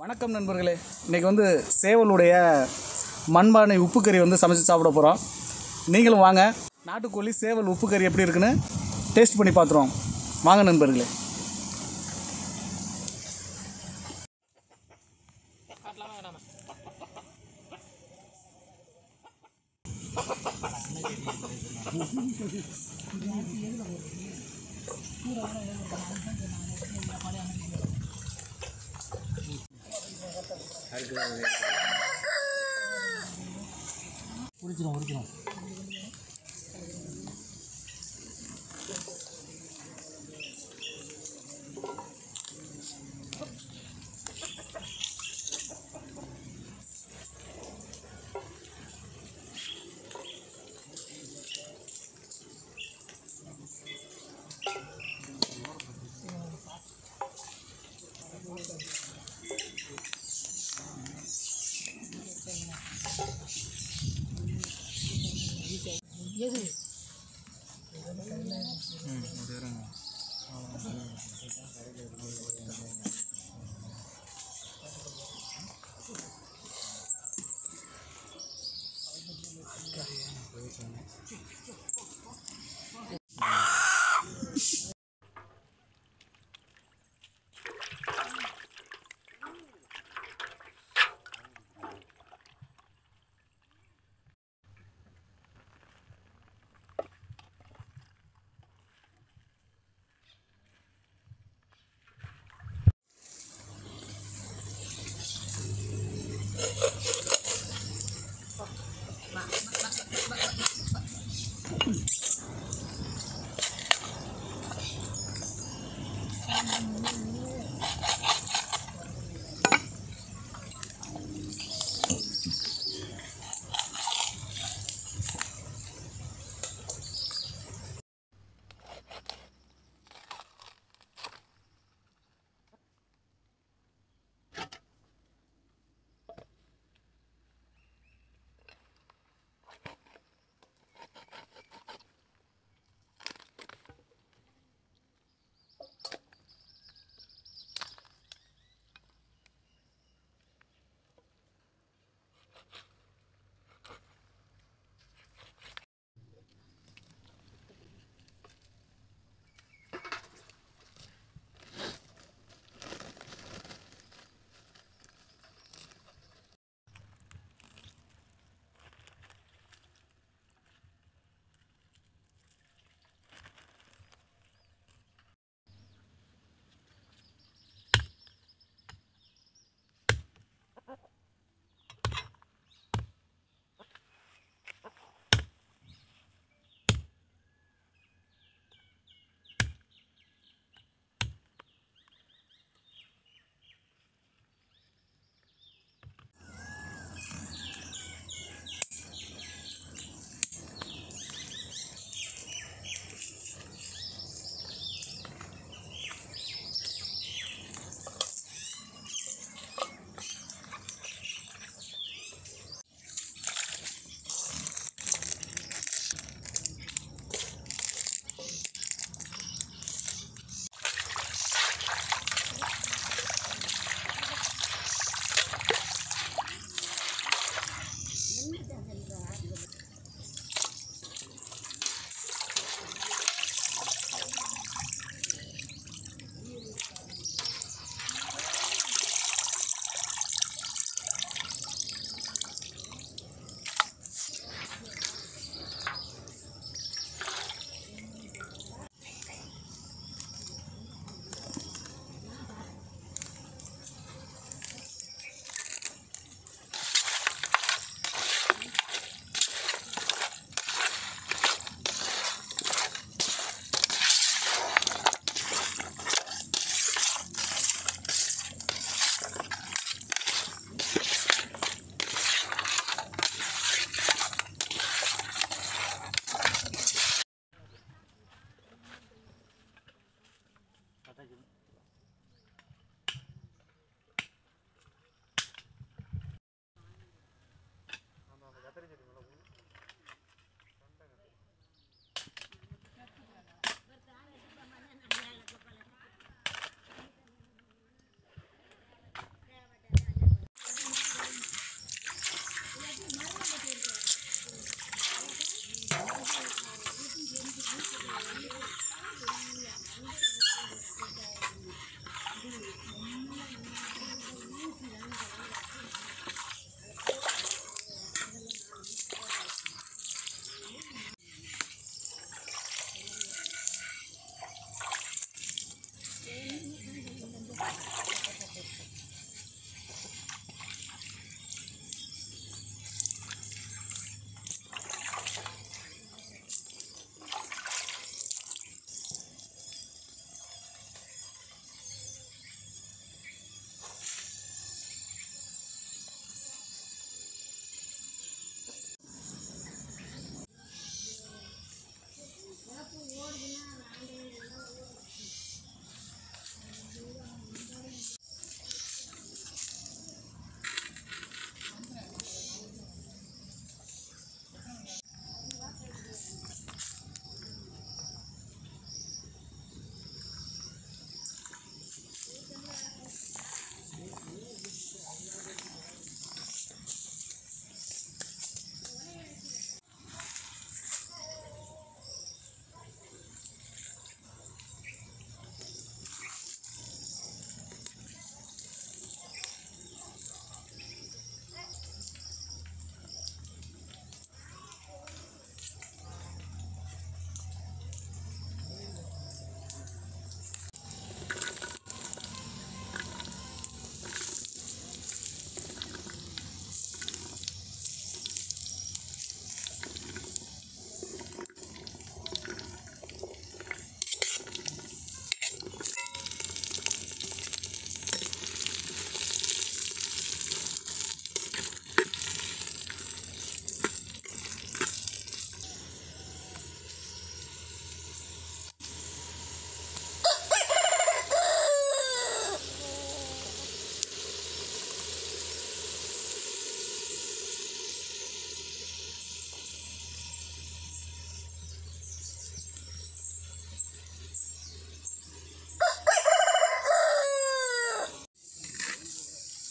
வணக்கம் நண்பர்களே. இன்றைக்கி வந்து சேவலுடைய மண்பானை உப்பு வந்து சமைச்சு சாப்பிட போகிறோம் நீங்களும் வாங்க. நாட்டுக்கோழி சேவல் உப்பு கறி எப்படி இருக்குன்னு டேஸ்ட் பண்ணி பார்த்துருவோம். வாங்க நண்பர்களே. দিয়ে দিবি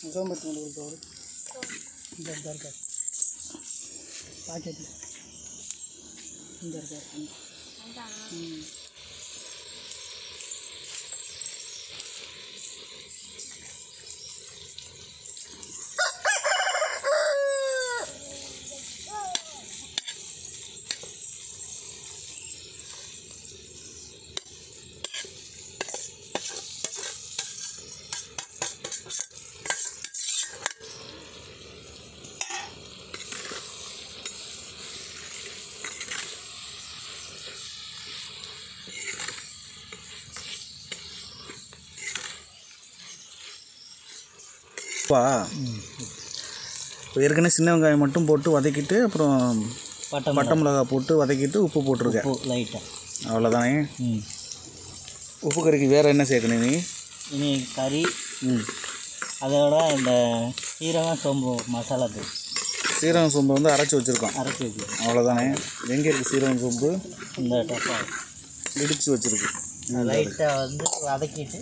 எது சோம்பேறி கொண்டு கொடுத்தவர் இந்த இருக்கா இருக்கா பாக்கெட்டில் இந்த இருக்கா ம் இப்போ ஏற்கனவே சின்ன வெங்காயம் மட்டும் போட்டு வதக்கிட்டு அப்புறம் பட்டை பட்டை மிளகா. போட்டு வதக்கிட்டு உப்பு போட்டிருக்கேன். லைட்டாக அவ்வளோதானே ம். உப்பு கறிக்கு வேறு என்ன சேர்க்கணும் நீ? இனி கறி ம். அதோட இந்த சீரகம் சோம்பு மசாலா தூள். சீரகம் சோம்பு வந்து அரைச்சி வச்சுருக்கோம். அரைச்சி வச்சு அவ்வளோதானே எங்கே இருக்குது சீரகம் சோம்பு? இந்த டப்பா. இடித்து வச்சுருக்கு. லைட்டாக வந்து வதக்கிட்டு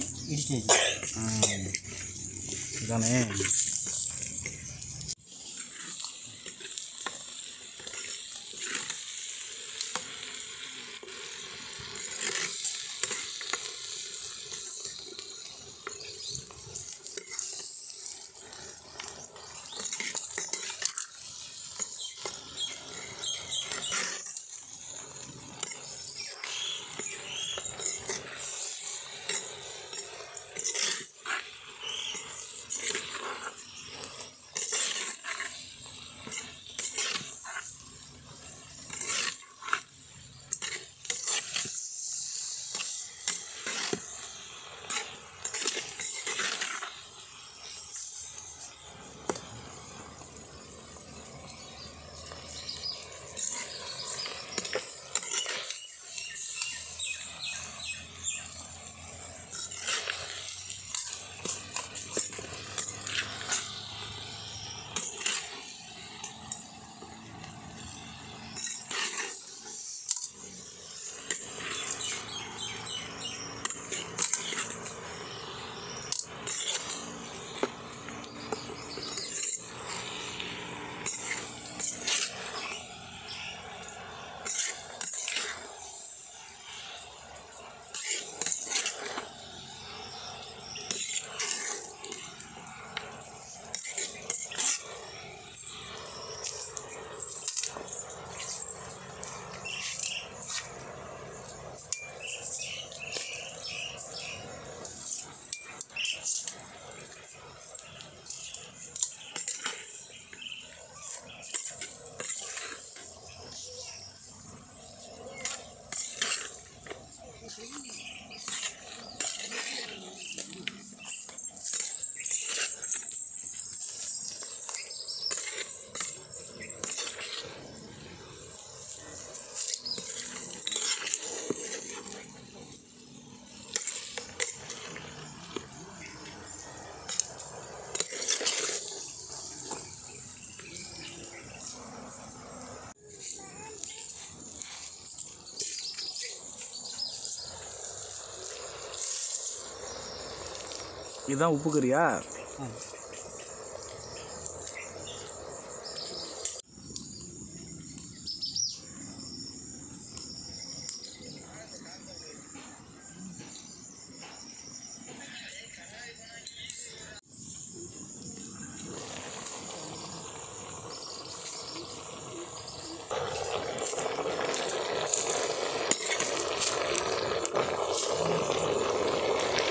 இடிச்சு வச்சு இதானே இதுதான் உப்பு கறியா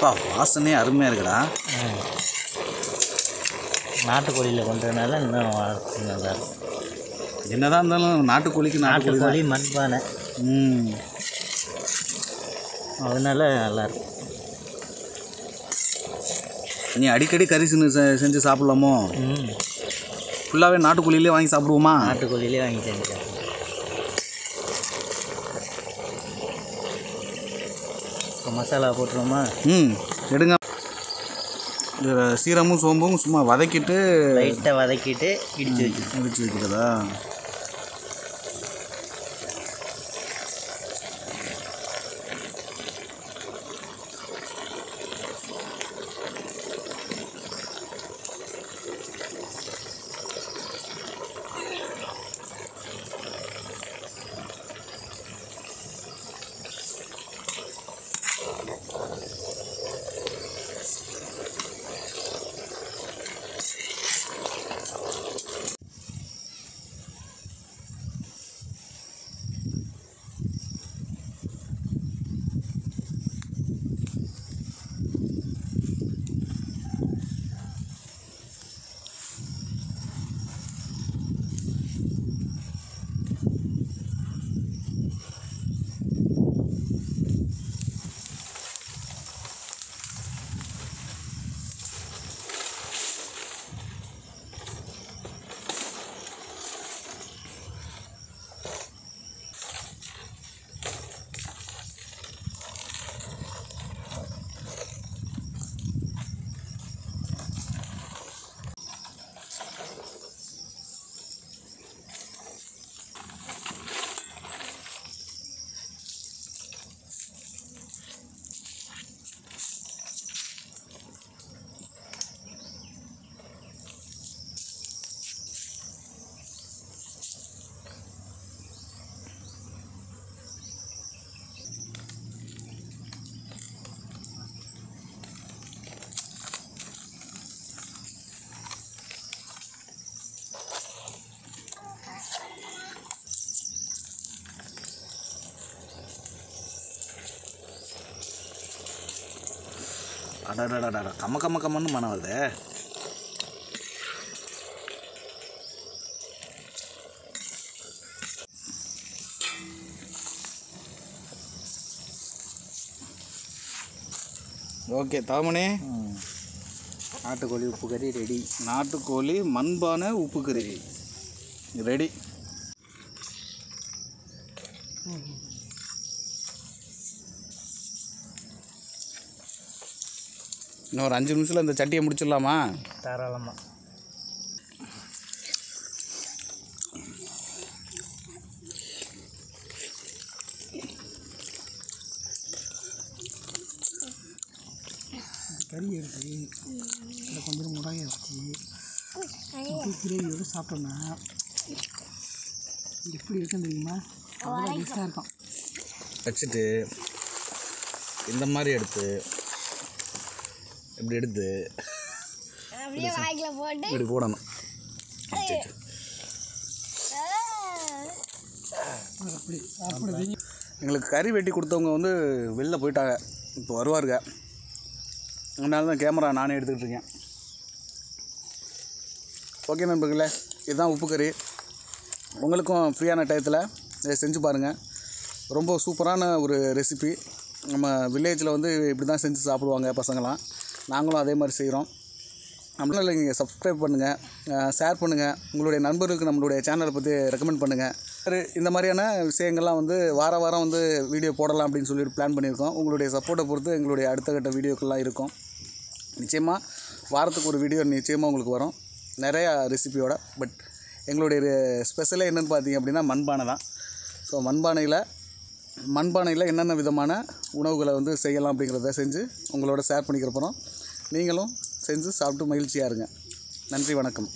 அப்பா வாசனையே அருமையாக இருக்குடா. நாட்டுக்கோழியில் பண்ணுறதுனால இன்னும் நல்லா இருக்கும் என்னதான் இருந்தாலும் நாட்டுக்கோழிக்கு நாட்டுக்கோழி தான். மண்பானை. ம். அதனால நல்லா இருக்கும் நீ அடிக்கடி கறி செஞ்சு செஞ்சு சாப்பிட்லாமோ? ம். ஃபுல்லாகவே நாட்டுக்கோழிலே வாங்கி சாப்பிடுவோமா? நாட்டுக்கோழிலே வாங்கி செஞ்சேன் இப்போ மசாலா போட்டுருவோமா? ம் எடுங்க. சீரமும் சோம்பும் சும்மா வதக்கிட்டு லைட்டாக வதக்கிட்டு இடிச்சு வச்சு இடிச்சு வைக்கிறதா? அடடடடா கம்ம கம்ம கம்மன்னு மனம் வருது ஓகே தாமனே நாட்டுக்கோழி உப்பு கறி ரெடி நாட்டுக்கோழி மண்பானை உப்பு கறி ரெடி இன்னும் ஒரு அஞ்சு நிமிஷத்தில் இந்த சட்டியை முடிச்சிடலாமா? தாராளமாக கறி எடுத்து அதில் கொஞ்சம் முடாயை வச்சு உப்பு கிரேவியோடு சாப்பிட்டோம்னா எப்படி இருக்குன்னு தெரியுமா? அவ்வளோ டேஸ்ட்டாக இருக்கும். வச்சுட்டு இந்த மாதிரி எடுத்து இப்படி எடுத்து அப்படியே வாய்க்குல போட்டு. இப்படி போடணும். எங்களுக்கு கறி வெட்டி கொடுத்தவங்க வந்து வெளில போயிட்டாங்க. இப்போ வருவாருங்க. அதனால தான் கேமரா நானே எடுத்துக்கிட்டு இருக்கேன். ஓகே நண்பர்களே இதுதான் உப்பு கறி. உங்களுக்கும் ஃப்ரீயான டயத்தில் இதை செஞ்சு பாருங்கள் ரொம்ப சூப்பரான ஒரு ரெசிபி நம்ம வில்லேஜில் வந்து இப்படி தான் செஞ்சு சாப்பிடுவாங்க பசங்களாம். நாங்களும் அதே மாதிரி செய்கிறோம். நம்மளால நீங்கள் சப்ஸ்கிரைப் பண்ணுங்கள் ஷேர் பண்ணுங்கள் உங்களுடைய நண்பர்களுக்கு நம்மளுடைய சேனலை பற்றி ரெக்கமெண்ட் பண்ணுங்கள் இந்த மாதிரியான விஷயங்கள்லாம் வந்து வார வாரம் வந்து வீடியோ போடலாம் அப்படின்னு சொல்லிட்டு பிளான் பண்ணியிருக்கோம். உங்களுடைய சப்போர்ட்டை பொறுத்து எங்களுடைய அடுத்த கட்ட வீடியோக்கள்லாம் இருக்கும். நிச்சயமாக வாரத்துக்கு ஒரு வீடியோ நிச்சயமாக உங்களுக்கு வரும். நிறையா ரெசிபியோட பட் எங்களுடைய ஸ்பெஷலே என்னென்னு பார்த்தீங்க அப்படின்னா மண்பானை தான். ஸோ மண்பானையில் மண்பானையில் என்னென்ன விதமான உணவுகளை வந்து செய்யலாம் அப்படிங்கிறத செஞ்சு உங்களோட ஷேர் பண்ணிக்கிற போகிறோம் நீங்களும் செஞ்சு சாப்பிட்டு மகிழ்ச்சியாக இருங்க. நன்றி வணக்கம்.